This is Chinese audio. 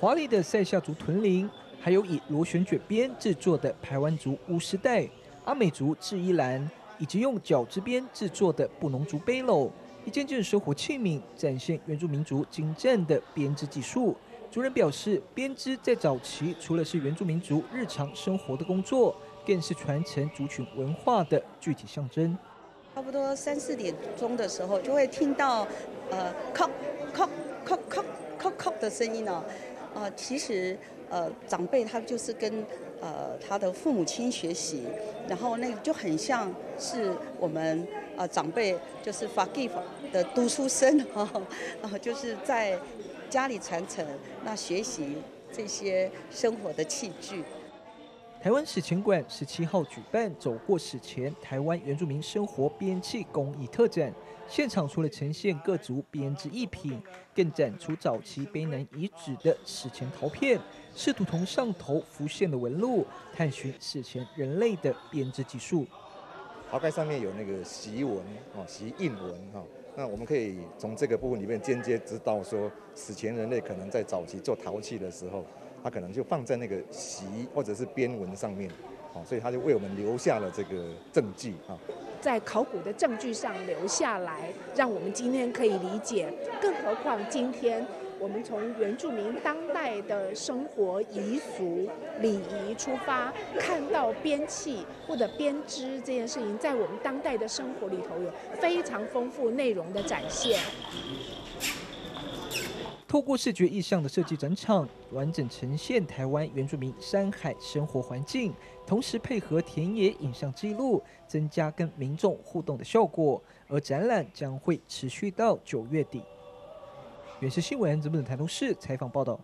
华丽的塞夏族屯铃，还有以螺旋卷边制作的排湾族乌丝带、阿美族制衣篮，以及用角质边制作的布农族背篓，一件件生活器皿，展现原住民族精湛的编织技术。族人表示，编织在早期除了是原住民族日常生活的工作，更是传承族群文化的具体象征。差不多三四点钟的时候，就会听到呃，cock cock cock cock cock cock 的声音呢。呃，其实呃，长辈他就是跟呃他的父母亲学习，然后那个就很像是我们呃长辈就是 forgive 的读书声哈，然后就是在。家里传承，那学习这些生活的器具。台湾史前馆十七号举办“走过史前台湾原住民生活编器工艺特展”，现场除了呈现各族编织艺品，更展出早期卑南遗址的史前陶片，试图从上头浮现的纹路，探寻史前人类的编织技术。陶盖上面有那个习纹啊，习印纹哈。那我们可以从这个部分里面间接知道，说史前人类可能在早期做陶器的时候，他可能就放在那个席或者是边纹上面，好，所以他就为我们留下了这个证据啊，在考古的证据上留下来，让我们今天可以理解，更何况今天。我们从原住民当代的生活习俗、礼仪出发，看到编器或者编织这件事情，在我们当代的生活里头有非常丰富内容的展现。透过视觉意象的设计展场，完整呈现台湾原住民山海生活环境，同时配合田野影像记录，增加跟民众互动的效果。而展览将会持续到九月底。原视新闻，资本台东市采访报道。